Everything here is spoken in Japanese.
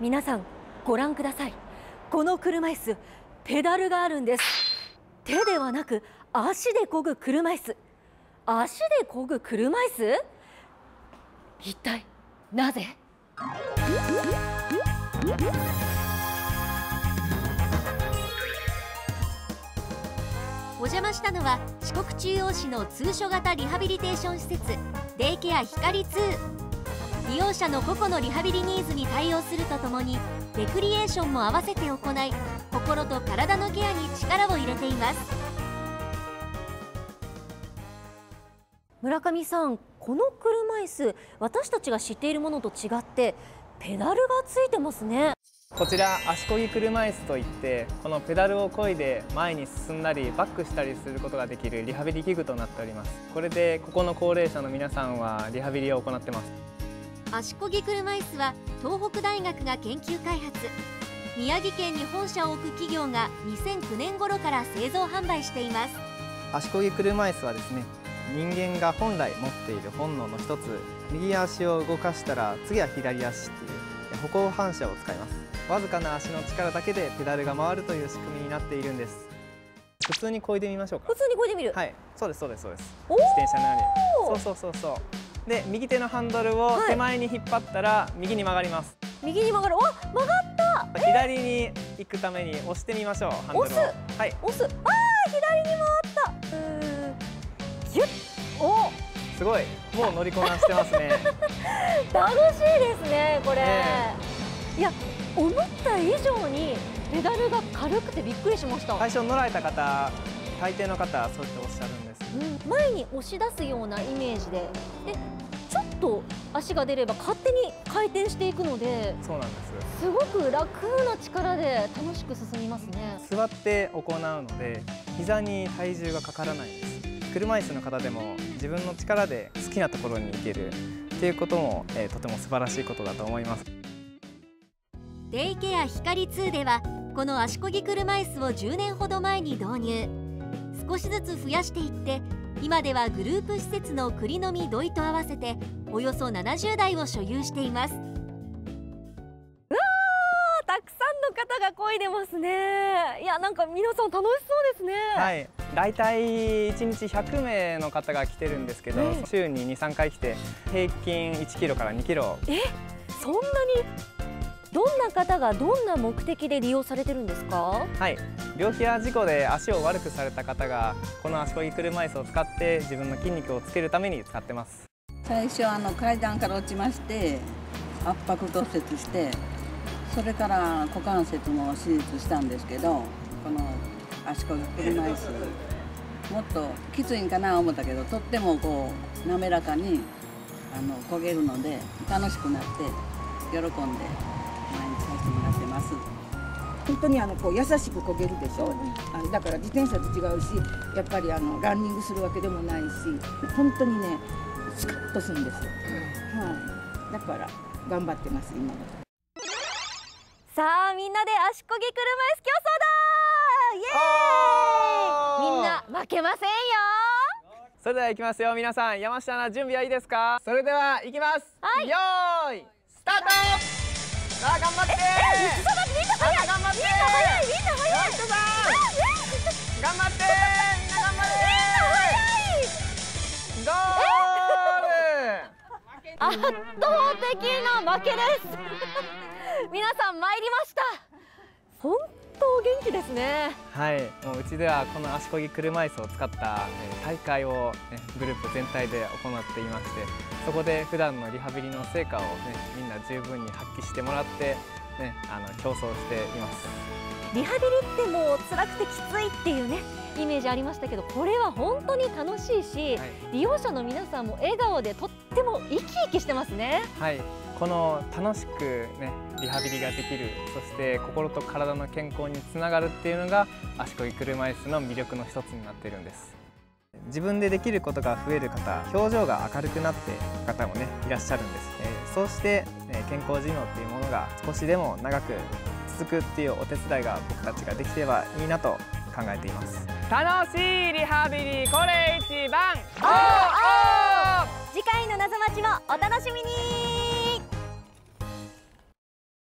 皆さんご覧ください。この車椅子ペダルがあるんです。手ではなく足で漕ぐ車椅子。足で漕ぐ車椅子？一体なぜ？お邪魔したのは四国中央市の通所型リハビリテーション施設デイケア光2利用者の個々のリハビリニーズに対応するとともにレクリエーションも合わせて行い心と体のケアに力を入れています。村上さんこの車椅子私たちが知っているものと違ってペダルがついてますね。こちら足こぎ車椅子といってこのペダルを漕いで前に進んだりバックしたりすることができるリハビリ器具となっております。これでここの高齢者の皆さんはリハビリを行ってます。足こぎ車椅子は東北大学が研究開発。宮城県に本社を置く企業が2009年頃から製造販売しています。足こぎ車椅子はですね人間が本来持っている本能の一つ。右足を動かしたら次は左足っていう歩行反射を使います。わずかな足の力だけでペダルが回るという仕組みになっているんです。普通に漕いでみましょうか。普通に漕いでみる。はい。そうですそうですそうです。自転車のように。そうそうそうそうで右手のハンドルを手前に引っ張ったら右に曲がります、右に曲がる。わ曲がった。左に行くために押してみましょうハンドルを。はい。押す。あー左に回った。うーギュッ。お。すごい。もう乗りこなしてますね。楽しいですねこれ、ねいや思った以上にペダルが軽くてびっくりしました、最初乗られた方大抵の方そうやっておっしゃるんですうん、前に押し出すようなイメージで。でちょっと足が出れば勝手に回転していくのでそうなんです。すごく楽な力で楽しく進みますね。座って行うので膝に体重がかからないんです。車椅子の方でも自分の力で好きなところに行ける。っていうことも、えーとても素晴らしいことだと思います。デイケア光2ではこの足こぎ車椅子を10年ほど前に導入少しずつ増やしていって今ではグループ施設の栗の実土井と合わせておよそ70台を所有しています。うわーたくさんの方が漕いでますね。いやなんか皆さん楽しそうですね。はい。大体1日100名の方が来てるんですけど、ええ週に23回来て平均1キロから2キロ。えそんなに？どんな方がどんな目的で利用されてるんですか？はい。病気や事故で足を悪くされた方がこの足こぎ車椅子を使って自分の筋肉をつけるために使ってます。最初あの階段から落ちまして圧迫骨折してそれから股関節も手術したんですけどこの足こぎ車椅子もっときついんかな思ったけどとってもこう滑らかにあの焦げるので楽しくなって喜んで毎日させてもらってます。本当にあのこう優しく焦げるでしょ、あのだから自転車と違うしやっぱりあのランニングするわけでもないし本当にねスカッとするんですよ、はい、だから頑張ってます今さあみんなで足こぎ車椅子競争だイエーイ！みんな負けませんよ！それでは行きますよ。皆さん山下アナ準備はいいですか？それでは行きます、はい。よーいスタートさあ頑張って。みんな早い。頑張って。みんな早い。みんな早い。頑張って。みんな頑張って。ゴール。圧倒的な負けです。皆さん参りました。本当元気ですね。はい、もううちではこの足こぎ車椅子を使った、えー大会を、ね、グループ全体で行っていましてそこで普段のリハビリの成果を、ね、みんな十分に発揮してもらって、ね、あの競争しています。リハビリってもう辛くてきついっていうねイメージありましたけどこれは本当に楽しいし、はい。利用者の皆さんも笑顔でとっても生き生きしてますね。はい、この楽しくねリハビリができるそして心と体の健康につながるっていうのが足こぎ車椅子の魅力の一つになっているんです。自分でできることが増える方表情が明るくなっている方もねいらっしゃるんです、えーそうして、えー健康寿命っていうものが少しでも長く続くっていうお手伝いが僕たちができればいいなと考えています。楽しいリハビリこれ一番。おーおー次回の謎町もお楽しみに